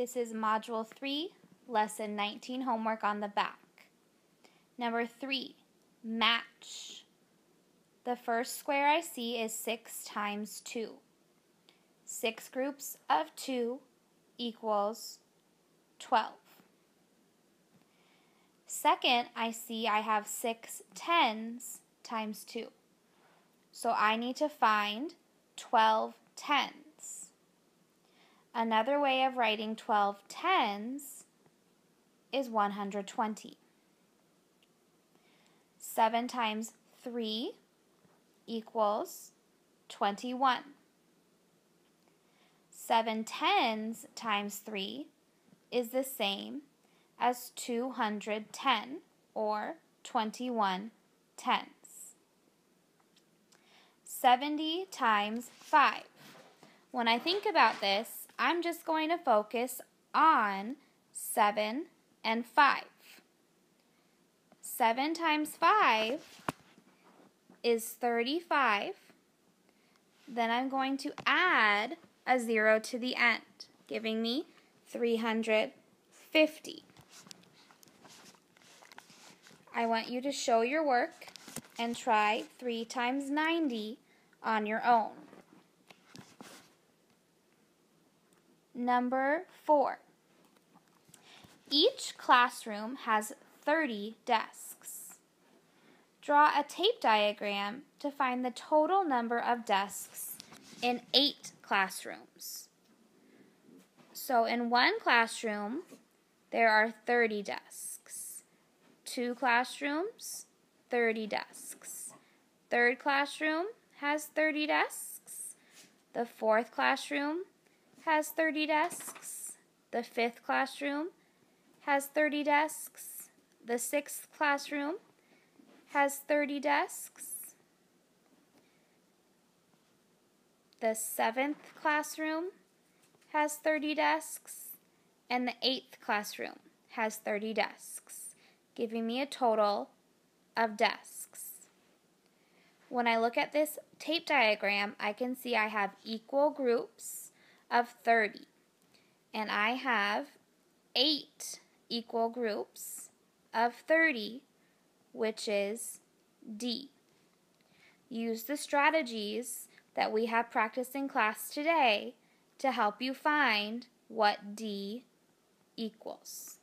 This is Module 3, Lesson 19 homework on the back. Number 3, match. The first square I see is 6 times 2. 6 groups of 2 equals 12. Second, I see I have 6 tens times 2. So I need to find 12 tens. Another way of writing 12 tens is 120. 7 times 3 equals 21. 7 tens times 3 is the same as 210 or 21 tens. 70 times 5. When I think about this, I'm just going to focus on 7 and 5. 7 times 5 is 35. Then I'm going to add a 0 to the end, giving me 350. I want you to show your work and try 3 times 90 on your own. Number 4. Each classroom has 30 desks. Draw a tape diagram to find the total number of desks in 8 classrooms. So in one classroom, there are 30 desks. Two classrooms, 30 desks. Third classroom has 30 desks. The fourth classroom has 30 desks. The fifth classroom has 30 desks. The sixth classroom has 30 desks. The seventh classroom has 30 desks. And the eighth classroom has 30 desks, giving me a total of desks. When I look at this tape diagram, I can see I have equal groups of 30. And I have 8 equal groups of 30, which is D. Use the strategies that we have practiced in class today to help you find what D equals.